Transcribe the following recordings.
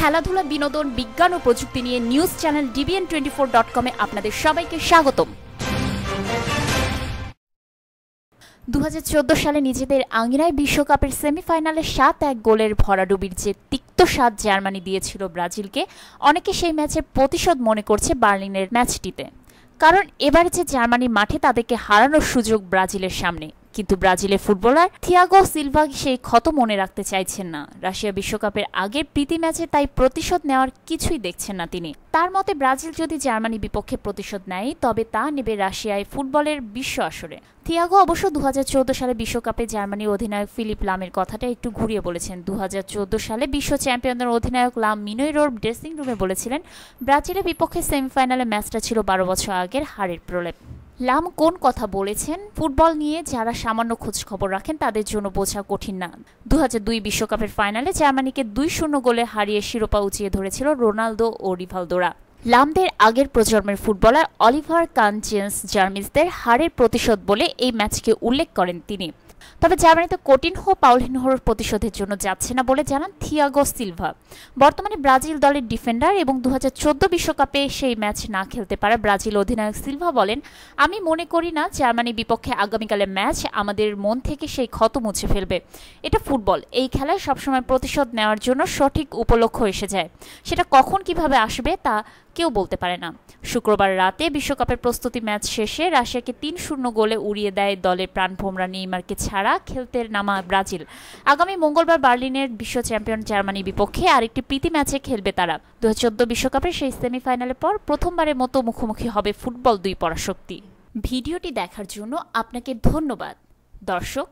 খেলাধুলা, বিনোদন, বিজ্ঞান ও প্রযুক্তি নিয়ে news channel DBN twenty four dot কমে আপনাদের সবাইকে স্বাগতম। দু হাজার চোদ্দ সালে নিজেদের আঙ্গিনায় বিশ্বকাপের সেমিফাইনালে সাত এক গোলের ভরাডুবির যে তিক্ত স্বাদ জার্মানি দিয়েছিল ব্রাজিলকে, অনেকে সেই ম্যাচের প্রতিশোধ মনে করছে বার্লিনের ম্যাচটিতে। কারণ এবার যে জার্মানি মাঠে তাদেরকে হারানোর সুযোগ ব্রাজিলের সামনে কিন্তু ব্রাজিলের ফুটবলার থিয়াগো সিলভা সেই ক্ষত মনে রাখতে চাইছেন না। রাশিয়া বিশ্বকাপের আগের প্রীতি ম্যাচে তাই প্রতিশোধ নেওয়ার কিছুই দেখছেন না তিনি। তার মতে, ব্রাজিল যদি জার্মানি বিপক্ষে প্রতিশোধ নেয়, তবে তা নেবে রাশিয়ায় ফুটবলের বিশ্ব আসরে। থিয়াগো অবশ্য দু হাজার চৌদ্দ সালে বিশ্বকাপে জার্মানির অধিনায়ক ফিলিপ লামের কথাটা একটু ঘুরিয়ে বলেছেন। দু হাজার চোদ্দ সালে বিশ্ব চ্যাম্পিয়নের অধিনায়ক লাম মিনোইরোর ড্রেসিং রুমে বলেছিলেন, ব্রাজিলের বিপক্ষে সেমিফাইনালে ম্যাচটা ছিল বারো বছর আগের হারের প্রলেপ। লাম কোন কথা বলেছেন? ফুটবল নিয়ে যারা সামান্য খোঁজ খবর রাখেন, তাদের জন্য বোঝা কঠিন না। দু বিশ্বকাপের ফাইনালে জার্মানিকে দুই শূন্য গোলে হারিয়ে শিরোপা উঁচিয়ে ধরেছিল রোনালদো ও রিভালদোরা। লামদের আগের প্রজন্মের ফুটবলার অলিভার কানচেন্স জার্মিসদের হারের প্রতিশোধ বলে এই ম্যাচকে উল্লেখ করেন তিনি। তবে জার্মানিতে কোটিনহো পাউলিনহোর প্রতিশোধের জন্য যাচ্ছে না বলে জানান থিয়াগো সিলভা। বর্তমানে ব্রাজিল দলের ডিফেন্ডার এবং দু বিশ্বকাপে সেই ম্যাচ না খেলতে পারা ব্রাজিল অধিনায়ক সিলভা বলেন, আমি মনে করি না জার্মানি বিপক্ষে আগামীকালের ম্যাচ আমাদের মন থেকে সেই ক্ষত মুছে ফেলবে। এটা ফুটবল। এই খেলায় সবসময় প্রতিশোধ নেওয়ার জন্য সঠিক উপলক্ষ এসে যায়। সেটা কখন কীভাবে আসবে তা কেউ বলতে পারে না। শুক্রবার রাতে বিশ্বকাপের প্রস্তুতি ম্যাচ শেষে রাশিয়াকে তিন শূন্য গোলে উড়িয়ে দেয় দলের প্রাণভোমরা নেইমারকে ছাড়া খেলতে নামা ব্রাজিল। আগামী মঙ্গলবার বার্লিনের বিশ্ব চ্যাম্পিয়ন জার্মানির বিপক্ষে আরেকটি প্রীতি ম্যাচে খেলবে তারা। দু বিশ্বকাপের সেই সেমিফাইনালের পর প্রথমবারের মতো মুখোমুখি হবে ফুটবল দুই পরাশক্তি। ভিডিওটি দেখার জন্য আপনাকে ধন্যবাদ। দর্শক,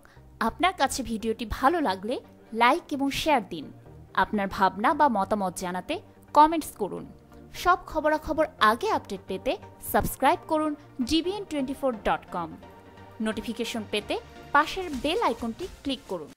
আপনার কাছে ভিডিওটি ভালো লাগলে লাইক এবং শেয়ার দিন। আপনার ভাবনা বা মতামত জানাতে কমেন্টস করুন। সব খবরাখবর আগে আপডেট পেতে সাবস্ক্রাইব করুন GBN twenty four dot com notification পেতে পাশের বেল আইকনটি ক্লিক করুন।